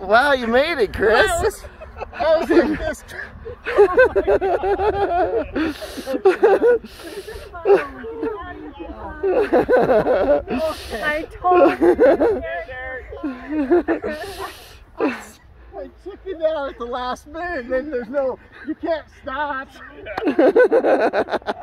wow, you made it, Chris. I was, I was like this. I told you. Took you down at the last minute, and there's no, you can't stop.